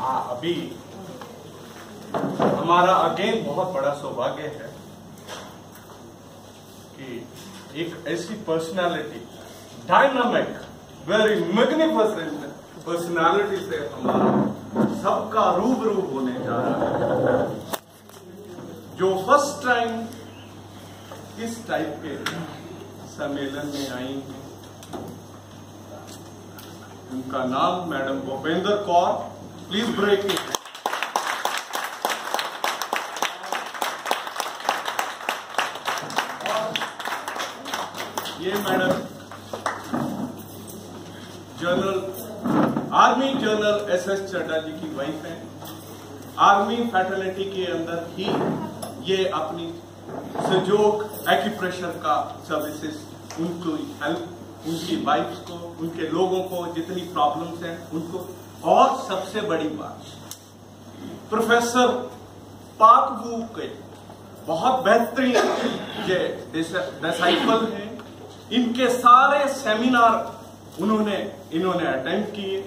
आ, अभी हमारा अगेन बहुत बड़ा सौभाग्य है कि एक ऐसी personality dynamic very magnificent personality से हमारा सबका रूबरू होने जा रहा है। जो फ़र्स्ट टाइम इस टाइप के सम्मेलन में आई हैं उनका नाम madam Bhupendra Kaur please break it ये madam general army general S S Chadda ji की वाइफ है. आर्मी फैटलिटी के अंदर ही ये अपनी सहयोग एक्यूप्रेशर का सर्विसेज़ उनको हेल्प उनकी वाइफ्स को, उनके लोगों को जितनी प्रॉब्लम्स हैं, उनको और सबसे बड़ी बात, प्रोफेसर पाक के बहुत बेहतरीन ये डिसाइपल हैं। इनके सारे सेमिनार उन्होंने, इन्होंने अटेंड किए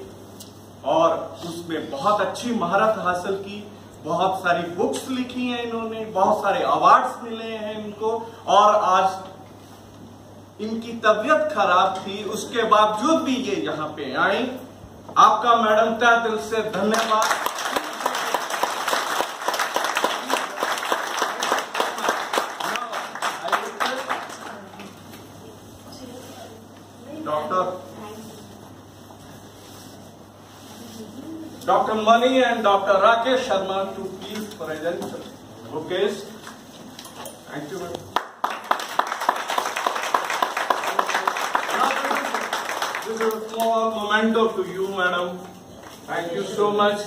और उसमें बहुत अच्छी महारत हासिल की। बहुत सारी बुक्स लिखी हैं इन्होंने, बहुत सारे अवार्ड्स मिले हैं इनको और आज इनकी तबीयत खराब थी। उसके बावजूद भी ये यहाँ पे आई आपका मैडम तय दिल से धन्यवाद। Doctor. Mani and doctor Rakesh Sharma to please present. Okesh thank you very for commando to you, madam. Thank you so much.